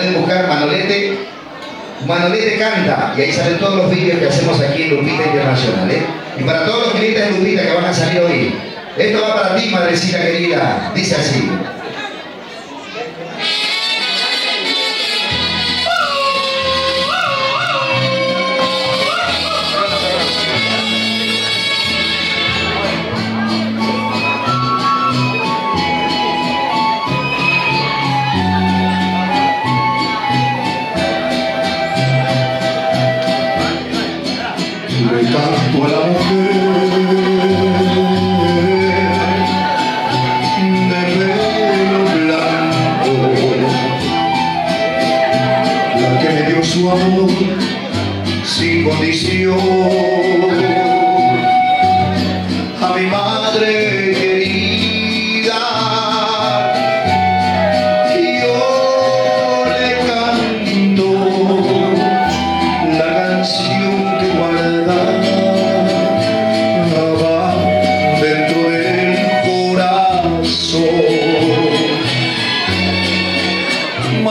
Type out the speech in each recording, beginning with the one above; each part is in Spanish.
pueden buscar Manolete, Manolete canta, y ahí salen todos los vídeos que hacemos aquí en Lupita Internacional. ¿eh? Y para todos los clientes de Lupita que van a salir hoy, esto va para ti, madrecita querida, dice así. Canto a la mujer de pelo blanco, la que me dio su amor sin condición, a mi madre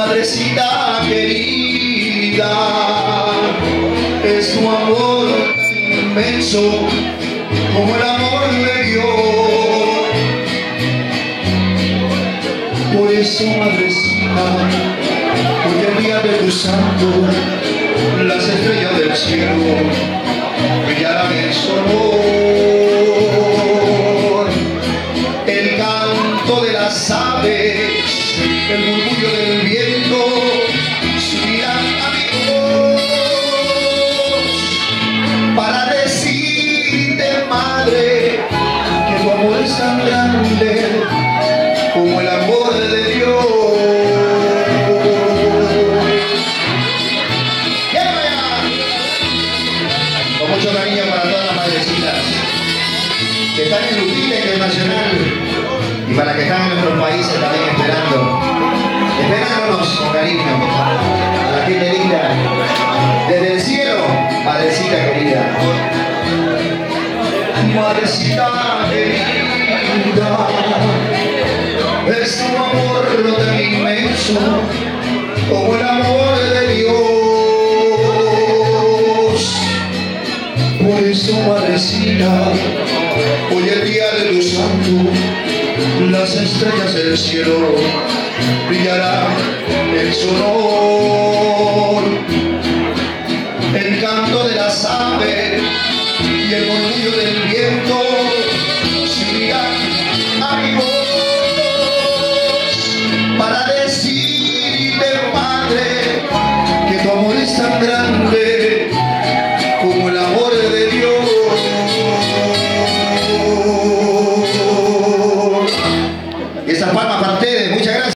Madrecita querida, es tu amor inmenso como el amor de Dios. Por eso, madrecita, hoy el día de tu santo, las estrellas del cielo brillarán en su amor. El canto de las aves, el murmullo del que están en Lupita Internacional y para que están en nuestros países también esperando, esperándonos con cariño a la gente linda desde el cielo, madrecita querida. Madrecita querida, es tu amor tan inmenso como el amor de Dios. Por eso, madrecita, de tu santo, las estrellas del cielo brillarán en su honor. El canto de las aves y el murmullo del viento